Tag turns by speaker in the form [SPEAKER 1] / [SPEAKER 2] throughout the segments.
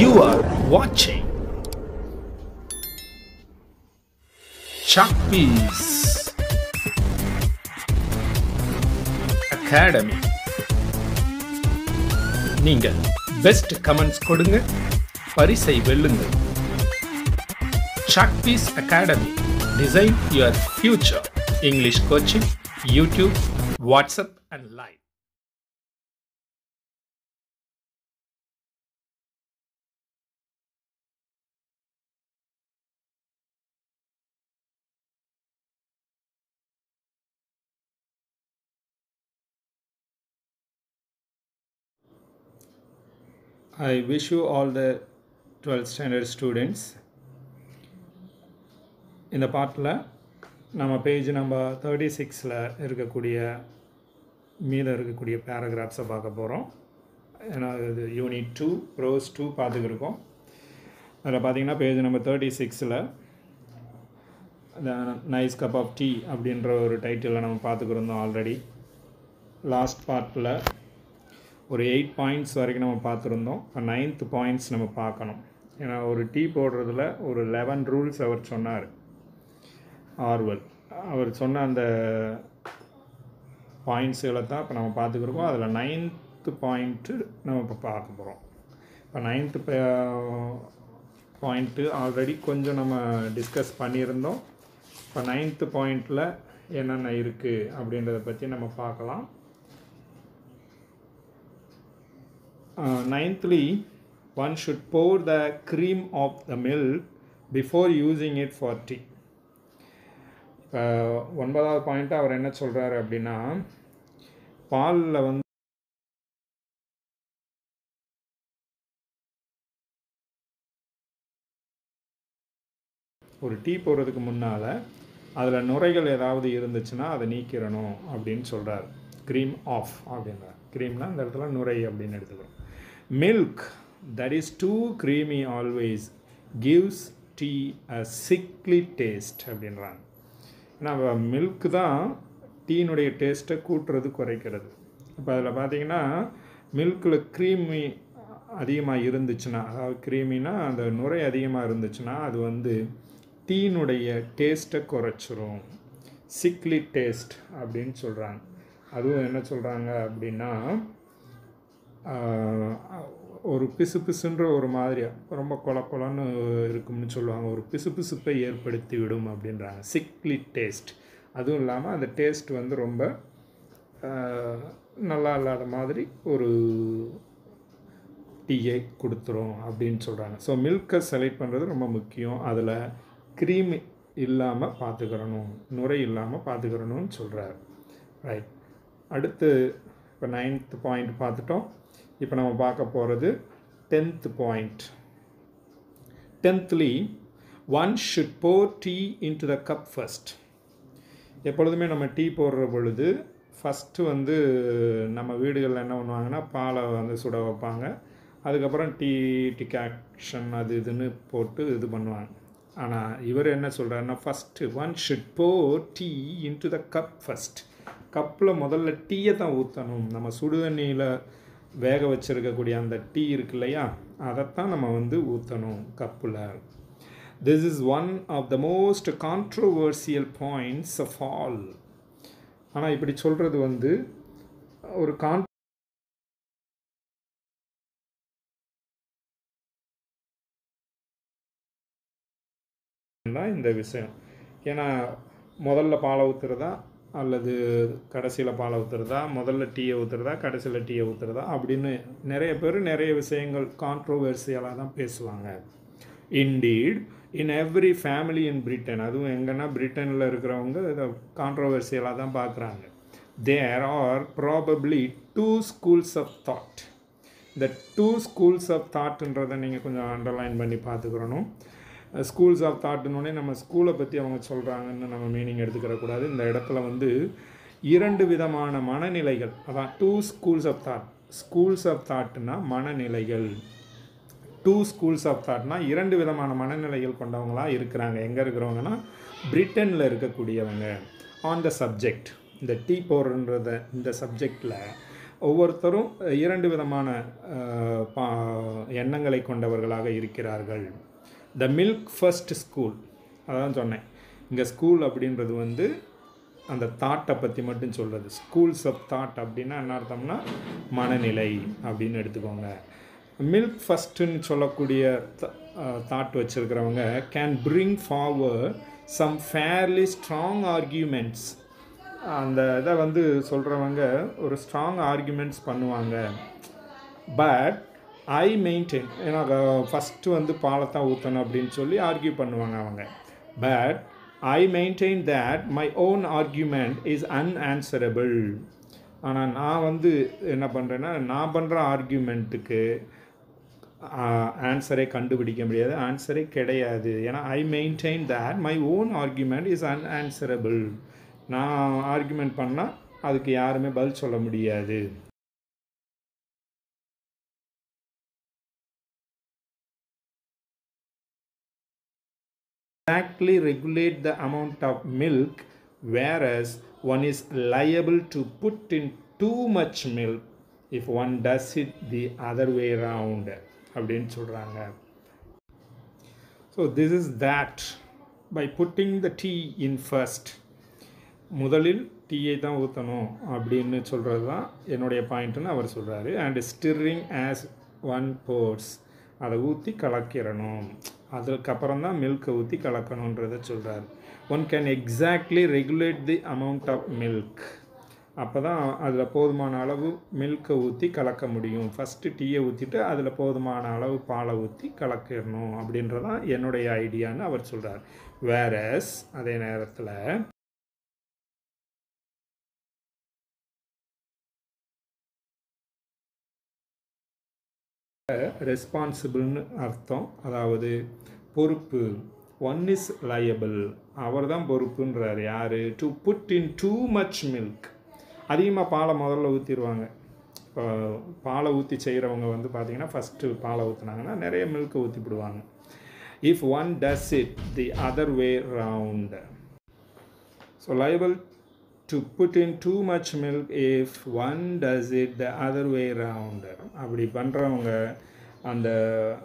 [SPEAKER 1] You are watching Chuckpies Academy. நீங்கள் best comments கொடுங்க பரிசை வெல்லுங்கள் Chuckpies Academy. Design your future. English coaching, YouTube, WhatsApp, and live. I wish you all the 12th standard students. இந்த பாட்டில் நம்ம page number thirty சிக்ஸில் இருக்கக்கூடிய மீதம் இருக்கக்கூடிய பேராகிராஃப்ஸை பார்க்க போகிறோம் ஏன்னா இது யூனிட் டூ ப்ரோஸ் டூ பார்த்துக்கிருக்கோம். அதில் பார்த்தீங்கன்னா பேஜ் நம்பர் தேர்ட்டி சிக்ஸில் நைஸ் கப் ஆஃப் டீ அப்படின்ற ஒரு டைட்டிலில் நம்ம பார்த்துக்கிருந்தோம் ஆல்ரெடி லாஸ்ட் பார்ட்டில் ஒரு எயிட் பாயிண்ட்ஸ் வரைக்கும் நம்ம பார்த்துருந்தோம். இப்போ நைன்த் பாயிண்ட்ஸ் நம்ம பார்க்கணும். ஏன்னா ஒரு டீ போடுறதுல ஒரு லெவன் ரூல்ஸ் அவர் சொன்னார். ஆர்வல். அவர் சொன்ன அந்த பாயிண்ட்ஸுகளை தான் இப்போ நம்ம பார்த்துக்கிருக்கோம். அதில் நைன்த்து பாயிண்ட்டு நம்ம இப்போ பார்க்க போகிறோம் இப்போ நைன்த்து பாயிண்ட்டு ஆல்ரெடி கொஞ்சம் நம்ம டிஸ்கஸ் பண்ணியிருந்தோம். இப்போ நைன்த்து பாயிண்ட்டில் என்னென்ன இருக்குது அப்படின்றத பற்றி நம்ம பார்க்கலாம். Ninthly one should pour the cream of the milk before using it for tea. இப்போ ஒன்பதாவது பாயிண்ட் அவர் என்ன சொல்கிறாரு அப்படின்னா பாலில் வந்து ஒரு டீ போடுறதுக்கு முன்னால் அதில் நுரைகள் ஏதாவது இருந்துச்சுன்னா அதை நீக்கிடணும் அப்படின்னு சொல்கிறார் க்ரீம் ஆஃப் அப்படின்றார். க்ரீம்னால் இந்த இடத்துல நுரை அப்படின்னு எடுத்துக்கிறோம். Milk that is too creamy always gives tea a sickly taste அப்படின்றாங்க. ஏன்னா மில்க் தான் டீனுடைய டேஸ்ட்டை கூட்டுறது குறைக்கிறது. இப்போ அதில் பார்த்தீங்கன்னா மில்கில் க்ரீமி அதிகமாக இருந்துச்சுன்னா அதாவது க்ரீமினா அந்த நுரை அதிகமாக இருந்துச்சுன்னா அது வந்து டீனுடைய டேஸ்ட்டை குறைச்சிரும். சிக்லி டேஸ்ட் அப்படின்னு சொல்கிறாங்க அதுவும் என்ன சொல்கிறாங்க அப்படின்னா ஒரு பிசு பிசுன்ற ஒரு மாதிரி ரொம்ப கொல கொலன்னு இருக்கும்னு சொல்லுவாங்க. ஒரு பிசு பிசுப்பை ஏற்படுத்தி விடும் அப்படின்றாங்க சிக்லி டேஸ்ட். அதுவும் இல்லாமல் அந்த டேஸ்ட் வந்து ரொம்ப நல்லா இல்லாத மாதிரி ஒரு டீயை கொடுத்துரும் அப்படின்னு சொல்கிறாங்க ஸோ மில்கை செலக்ட் பண்ணுறது ரொம்ப முக்கியம். அதில் க்ரீம் இல்லாமல் பார்த்துக்கிறணும் நுரை இல்லாமல் பார்த்துக்கிறணும்னு சொல்கிறார் ரைட் அடுத்து இப்போ நைன்த் பாயிண்ட் பார்த்துட்டோம். இப்போ நம்ம பார்க்க போகிறது tenth point tenthly one should pour tea into the cup first எப்பொழுதுமே நம்ம டீ போடுற பொழுது ஃபஸ்ட்டு வந்து நம்ம வீடுகளில் என்ன பண்ணுவாங்கன்னா பாலை வந்து சுட வைப்பாங்க. அதுக்கப்புறம் டீ டிகாக்ஷன் அது இதுன்னு போட்டு இது பண்ணுவாங்க. ஆனால் இவர் என்ன சொல்கிறாருன்னா first one should pour tea into the cup first கப்பில் முதல்ல டீயை தான் ஊற்றணும் நம்ம சுடுதண்ணியில் வேக வச்சுருக்கக்கூடிய அந்த டீ இருக்கு இல்லையா? அதைத்தான் நம்ம வந்து ஊற்றணும் கப்பில். This is one of the most controversial points of all ஆனால் இப்படி சொல்கிறது வந்து ஒரு கான் இந்த விஷயம். ஏன்னா முதல்ல பாலை ஊற்றுறதா அல்லது கடைசியில் பாலை ஊற்றுறதா முதல்ல டீயை ஊற்றுறதா கடைசியில் டீயை ஊற்றுறதா அப்படின்னு நிறைய பேர் நிறைய விஷயங்கள் கான்ட்ரோவர்சியலாக தான் பேசுவாங்க. Indeed in every family in Britain அதுவும் எங்கன்னா பிரிட்டனில் இருக்கிறவங்க இதை கான்ட்ரோவர்சியலாக தான் பார்க்குறாங்க there are probably two schools of thought இந்த டூ ஸ்கூல்ஸ் ஆஃப் தாட்ன்றதை நீங்கள் கொஞ்சம் அண்டர்லைன் பண்ணி பார்த்துக்கிறணும் ஸ்கூல்ஸ் ஆஃப் தாட்னோடனே நம்ம ஸ்கூலை பற்றி அவங்க சொல்கிறாங்கன்னு நம்ம மீனிங் எடுத்துக்கிறக்கூடாது. இந்த இடத்துல வந்து இரண்டு விதமான மனநிலைகள். அதான் two schools of thought schools of தாட்னா மனநிலைகள். டூ ஸ்கூல்ஸ் ஆஃப் தாட்னா இரண்டு விதமான மனநிலைகள் கொண்டவங்களாக இருக்கிறாங்க. எங்கே இருக்கிறவங்கன்னா பிரிட்டனில் இருக்கக்கூடியவங்க. ஆன் த சப்ஜெக்ட் இந்த டீ போர்ன்றத இந்த சப்ஜெக்டில் ஒவ்வொருத்தரும் இரண்டு விதமான பா எண்ணங்களை கொண்டவர்களாக இருக்கிறார்கள். த மில்க் ஃபர்ஸ்ட் ஸ்கூல் அதான் சொன்னேன். இங்கே ஸ்கூல் அப்படின்றது வந்து அந்த தாட்டை பற்றி மட்டும் சொல்கிறது ஸ்கூல்ஸ் ஆஃப் தாட் அப்படின்னா என்ன அர்த்தம்னா மனநிலை அப்படின்னு எடுத்துக்கோங்க. மில்க் ஃபஸ்ட்டுன்னு சொல்லக்கூடிய thought வச்சுருக்கிறவங்க can bring forward some fairly strong arguments அந்த இதை வந்து சொல்கிறவங்க ஒரு ஸ்ட்ராங் ஆர்கியூமெண்ட்ஸ் பண்ணுவாங்க. பட் ஐ மெயின்டைன் ஏன்னா ஃபஸ்ட்டு வந்து பாலத்தான் ஊற்றணும் அப்படின்னு சொல்லி ஆர்கியூ பண்ணுவாங்க அவங்க. But I maintain that my own argument is unanswerable ஆனால் நான் வந்து என்ன பண்ணுறேன்னா நான் பண்ணுற ஆர்கியூமெண்ட்டுக்கு ஆன்சரே கண்டுபிடிக்க முடியாது. ஆன்சரே கிடையாது. ஏன்னா I maintain that my own argument is unanswerable நான் ஆர்கியூமெண்ட் பண்ணால் அதுக்கு யாருமே பதில் சொல்ல முடியாது. Exactly regulate the amount of milk whereas one is liable to put in too much milk if one does it the other way around அப்படின்னு சொல்கிறாங்க so this is that by putting the tea in first முதலில் டீயை தான் ஊற்றணும் அப்படின்னு சொல்கிறது தான் என்னுடைய பாயிண்ட்டுன்னு அவர் சொல்கிறாரு and stirring as one pours அதை ஊற்றி கலக்கிறணும் அதுக்கப்புறம் தான் மில்கை ஊற்றி கலக்கணுன்றதை சொல்கிறார் one can exactly regulate the amount of milk அப்போ தான் அதில் போதுமான அளவு மில்கை ஊற்றி கலக்க முடியும். ஃபஸ்ட்டு டீயை ஊற்றிட்டு அதில் போதுமான அளவு பாலை ஊற்றி கலக்கிடணும் அப்படின்றதான் என்னுடைய ஐடியான்னு அவர் சொல்கிறார் வேறஸ் அதே நேரத்தில் ரெஸ்பான்சிபிள்னு அர்த்தம். அதாவது பொறுப்பு. ஒன் இஸ் லயபிள் அவர் தான் பொறுப்புன்றார் யார்? To put in too much milk அதிகமாக பாலை முதல்ல ஊற்றிடுவாங்க இப்போ பாலை ஊற்றி செய்கிறவங்க வந்து பார்த்திங்கன்னா ஃபஸ்ட்டு பாலை ஊற்றுனாங்கன்னா நிறைய மில்க் ஊற்றி விடுவாங்க if one does it the other way round so liable to put in too much milk if one does it the other way round அப்படி பண்ணுறவங்க அந்த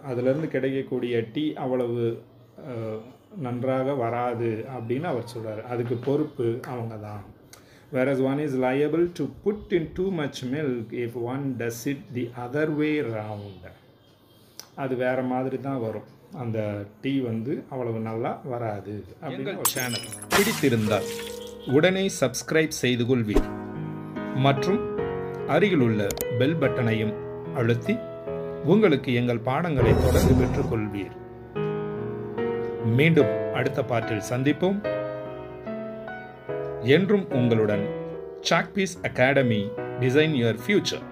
[SPEAKER 1] அதுலேருந்து கிடைக்கக்கூடிய டீ அவ்வளவு நன்றாக வராது அப்படின்னு அவர் சொல்கிறார் அதுக்கு பொறுப்பு அவங்க தான் whereas one is liable to put in too much milk if one does it the other way round. அது வேற மாதிரி தான் வரும். அந்த டீ வந்து அவ்வளவு நல்லா வராது அப்படின்னு சேனல்
[SPEAKER 2] பிடித்திருந்தால் உடனே சப்ஸ்கிரைப் செய்து கொள்வீர் மற்றும் அருகிலுள்ள பெல் பட்டனையும் அழுத்தி உங்களுக்கு எங்கள் பாடங்களை தொடர்ந்து பெற்றுக்கொள்வீர். மீண்டும் அடுத்த பாட்டில் சந்திப்போம். என்றும் உங்களுடன் chalkpiece academy design your future